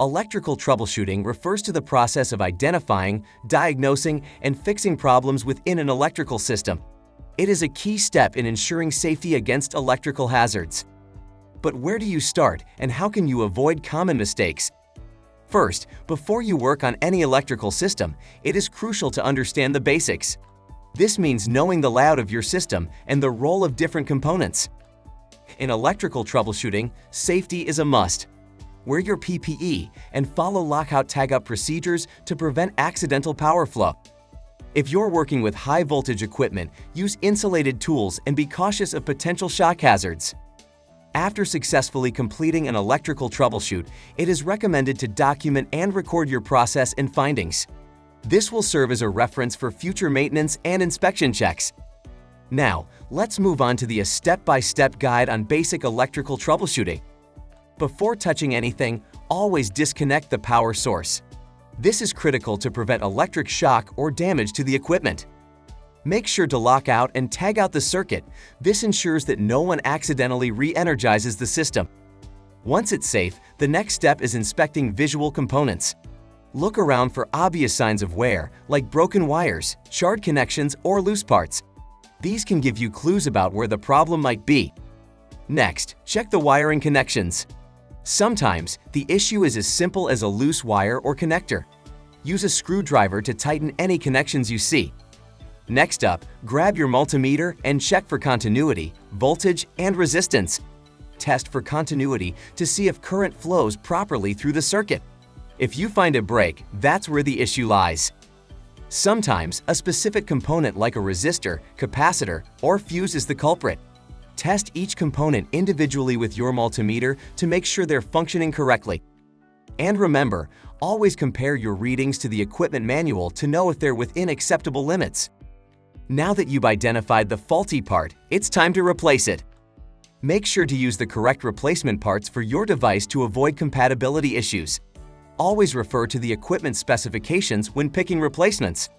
electrical troubleshooting refers to the process of identifying, diagnosing, and fixing problems within an electrical system. It is a key step in ensuring safety against electrical hazards. But where do you start and how can you avoid common mistakes? First, before you work on any electrical system, it is crucial to understand the basics. This means knowing the layout of your system and the role of different components. In electrical troubleshooting, safety is a must. Wear your PPE and follow lockout-tagout procedures to prevent accidental power flow. If you're working with high-voltage equipment, use insulated tools and be cautious of potential shock hazards. After successfully completing an electrical troubleshoot, it is recommended to document and record your process and findings. This will serve as a reference for future maintenance and inspection checks. Now, let's move on to the step-by-step guide on basic electrical troubleshooting. Before touching anything, always disconnect the power source. This is critical to prevent electric shock or damage to the equipment. Make sure to lock out and tag out the circuit. This ensures that no one accidentally re-energizes the system. Once it's safe, the next step is inspecting visual components. Look around for obvious signs of wear, like broken wires, charred connections, or loose parts. These can give you clues about where the problem might be. Next, check the wiring connections. Sometimes, the issue is as simple as a loose wire or connector. Use a screwdriver to tighten any connections you see. Next up, grab your multimeter and check for continuity, voltage, and resistance. Test for continuity to see if current flows properly through the circuit. If you find a break, that's where the issue lies. Sometimes, a specific component like a resistor, capacitor, or fuse is the culprit. Test each component individually with your multimeter to make sure they're functioning correctly. And remember, always compare your readings to the equipment manual to know if they're within acceptable limits. Now that you've identified the faulty part, it's time to replace it. Make sure to use the correct replacement parts for your device to avoid compatibility issues. Always refer to the equipment specifications when picking replacements.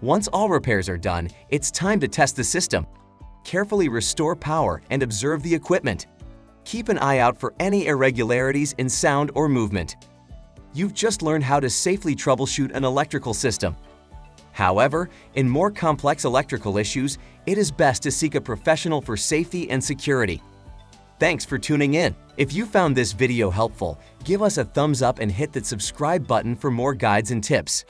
Once all repairs are done, it's time to test the system. Carefully restore power and observe the equipment. Keep an eye out for any irregularities in sound or movement. You've just learned how to safely troubleshoot an electrical system. However, in more complex electrical issues, it is best to seek a professional for safety and security. Thanks for tuning in. If you found this video helpful, give us a thumbs up and hit that subscribe button for more guides and tips.